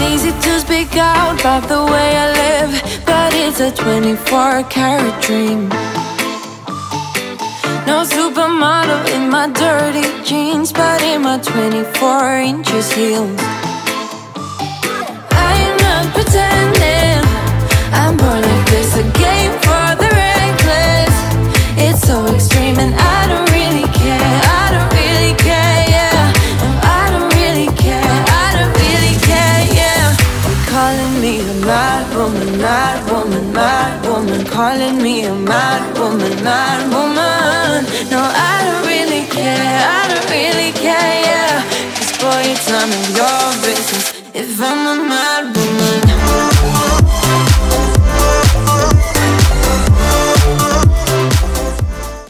easy to speak out about the way I live, but it's a 24 karat dream. No supermodel in my dirty jeans, but in my 24 inches heels. Mad woman, mad woman, mad woman. Calling me a mad woman, mad woman. No, I don't really care. I don't really care, yeah. Cause boy, it's none of your business if I'm a mad woman.